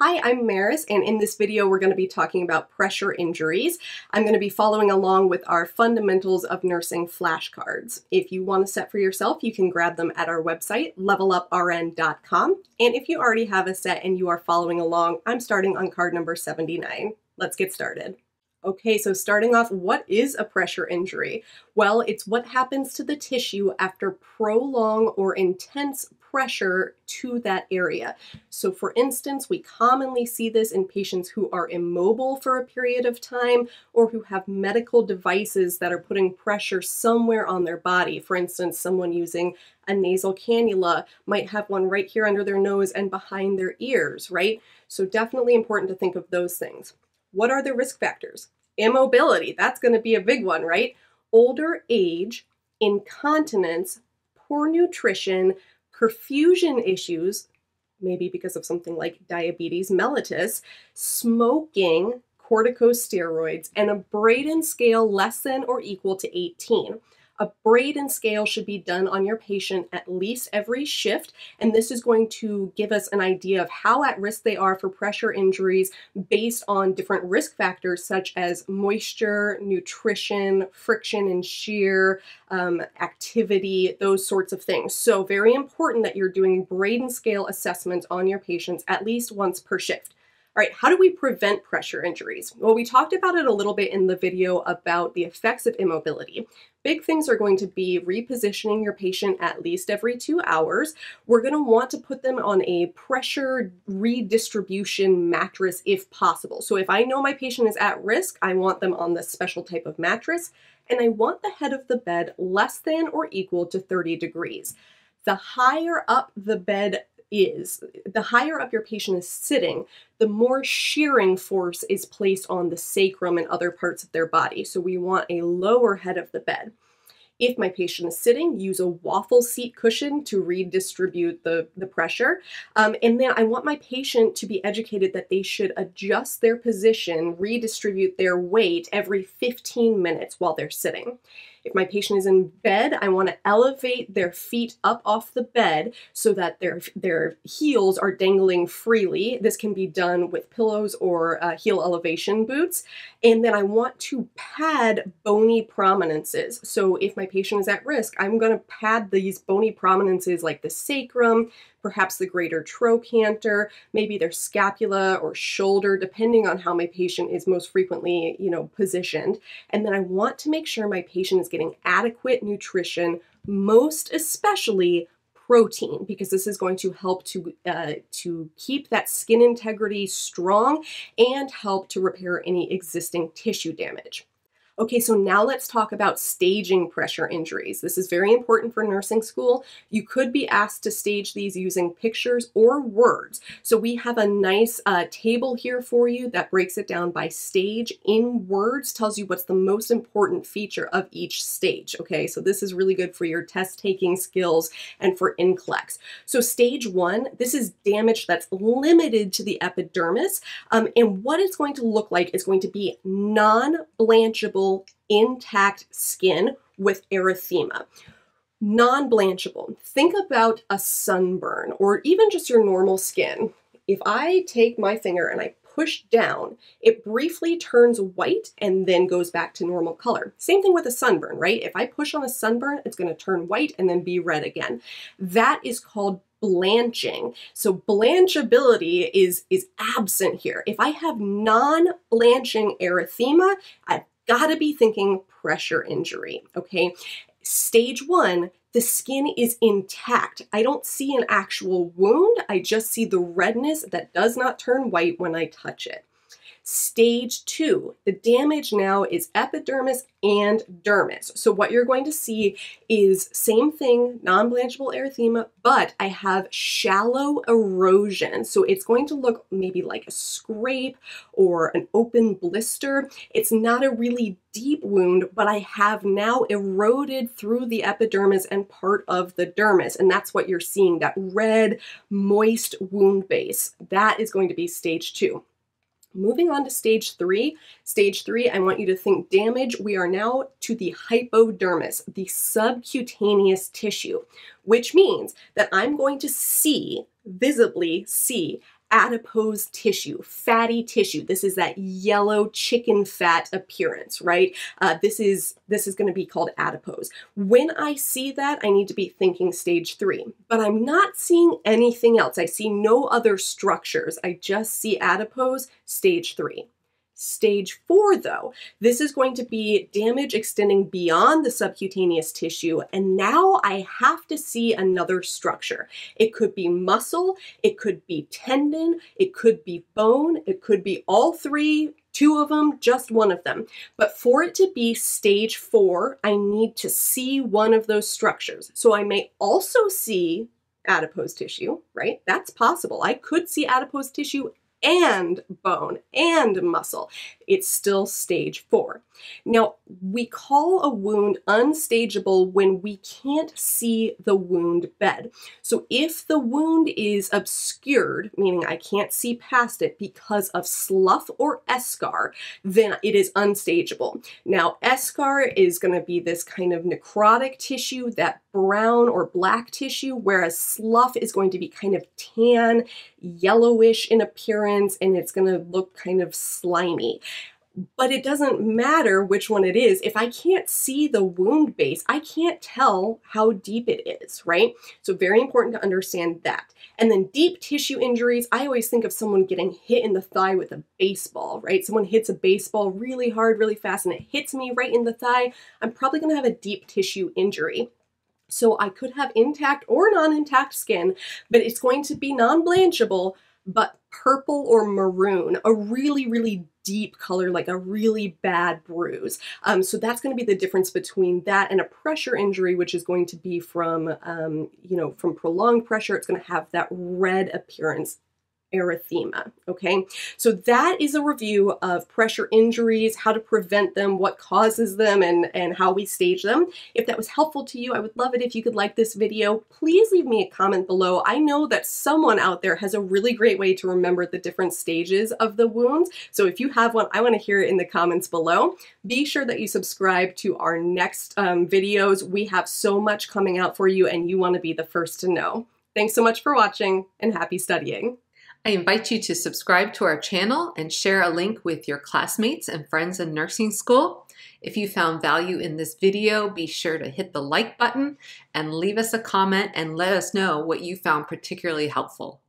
Hi, I'm Meris, and in this video we're going to be talking about pressure injuries. I'm going to be following along with our Fundamentals of Nursing flashcards. If you want to set for yourself, you can grab them at our website, leveluprn.com. And if you already have a set and you are following along, I'm starting on card number 79. Let's get started. Okay, so starting off, what is a pressure injury? Well, it's what happens to the tissue after prolonged or intense pressure to that area. So for instance, we commonly see this in patients who are immobile for a period of time or who have medical devices that are putting pressure somewhere on their body. For instance, someone using a nasal cannula might have one right here under their nose and behind their ears, right? So definitely important to think of those things. What are the risk factors? Immobility, that's going to be a big one, right? Older age, incontinence, poor nutrition, perfusion issues, maybe because of something like diabetes mellitus, smoking, corticosteroids, and a Braden scale less than or equal to 18. A Braden scale should be done on your patient at least every shift, and this is going to give us an idea of how at risk they are for pressure injuries based on different risk factors such as moisture, nutrition, friction and shear, um, activity, those sorts of things. So, very important that you're doing Braden scale assessments on your patients at least once per shift. All right, how do we prevent pressure injuries? Well, we talked about it a little bit in the video about the effects of immobility. Big things are going to be repositioning your patient at least every two hours. We're going to want to put them on a pressure redistribution mattress if possible. So if I know my patient is at risk, I want them on this special type of mattress, and I want the head of the bed less than or equal to 30 degrees. The higher up the bed is, the higher up your patient is sitting, the more shearing force is placed on the sacrum and other parts of their body. So we want a lower head of the bed. If my patient is sitting, use a waffle seat cushion to redistribute the, the pressure. Um, and then I want my patient to be educated that they should adjust their position, redistribute their weight every 15 minutes while they're sitting. If my patient is in bed, I want to elevate their feet up off the bed so that their, their heels are dangling freely. This can be done with pillows or uh, heel elevation boots. And then I want to pad bony prominences. So if my patient is at risk, I'm going to pad these bony prominences like the sacrum, perhaps the greater trochanter, maybe their scapula or shoulder, depending on how my patient is most frequently, you know, positioned. And then I want to make sure my patient is getting adequate nutrition, most especially protein because this is going to help to uh, to keep that skin integrity strong and help to repair any existing tissue damage. Okay, so now let's talk about staging pressure injuries. This is very important for nursing school. You could be asked to stage these using pictures or words. So we have a nice uh, table here for you that breaks it down by stage in words, tells you what's the most important feature of each stage. Okay, so this is really good for your test taking skills and for NCLEX. So stage one, this is damage that's limited to the epidermis. Um, and what it's going to look like is going to be non-blanchable intact skin with erythema. Non blanchable. Think about a sunburn or even just your normal skin. If I take my finger and I push down, it briefly turns white and then goes back to normal color. Same thing with a sunburn, right? If I push on a sunburn, it's going to turn white and then be red again. That is called blanching. So blanchability is, is absent here. If I have non-blanching erythema, I've got to be thinking pressure injury, okay? Stage one, the skin is intact. I don't see an actual wound, I just see the redness that does not turn white when I touch it. Stage two, the damage now is epidermis and dermis. So what you're going to see is same thing, non-blanchable erythema, but I have shallow erosion. So it's going to look maybe like a scrape or an open blister. It's not a really deep wound, but I have now eroded through the epidermis and part of the dermis. And that's what you're seeing, that red, moist wound base. That is going to be stage two. Moving on to stage three. Stage three, I want you to think damage. We are now to the hypodermis, the subcutaneous tissue, which means that I'm going to see, visibly see, adipose tissue, fatty tissue. This is that yellow chicken fat appearance, right? Uh, this is this is going to be called adipose. When I see that, I need to be thinking stage three, but I'm not seeing anything else. I see no other structures. I just see adipose stage three. Stage four, though, this is going to be damage extending beyond the subcutaneous tissue, and now I have to see another structure. It could be muscle, it could be tendon, it could be bone, it could be all three, two of them, just one of them. But for it to be stage four, I need to see one of those structures. So I may also see adipose tissue, right? That's possible. I could see adipose tissue and bone and muscle. It's still stage four. Now, we call a wound unstageable when we can't see the wound bed. So if the wound is obscured, meaning I can't see past it because of slough or eschar, then it is unstageable. Now, eschar is going to be this kind of necrotic tissue, that brown or black tissue, whereas slough is going to be kind of tan, yellowish in appearance, and it's going to look kind of slimy but it doesn't matter which one it is. If I can't see the wound base, I can't tell how deep it is, right? So very important to understand that. And then deep tissue injuries, I always think of someone getting hit in the thigh with a baseball, right? Someone hits a baseball really hard, really fast, and it hits me right in the thigh. I'm probably gonna have a deep tissue injury. So I could have intact or non-intact skin, but it's going to be non-blanchable, but purple or maroon, a really, really deep color, like a really bad bruise. Um, so that's going to be the difference between that and a pressure injury, which is going to be from, um, you know, from prolonged pressure. It's going to have that red appearance erythema. Okay, so that is a review of pressure injuries, how to prevent them, what causes them, and, and how we stage them. If that was helpful to you, I would love it if you could like this video. Please leave me a comment below. I know that someone out there has a really great way to remember the different stages of the wounds. So if you have one, I want to hear it in the comments below. Be sure that you subscribe to our next um, videos. We have so much coming out for you and you want to be the first to know. Thanks so much for watching and happy studying. I invite you to subscribe to our channel and share a link with your classmates and friends in nursing school. If you found value in this video, be sure to hit the like button and leave us a comment and let us know what you found particularly helpful.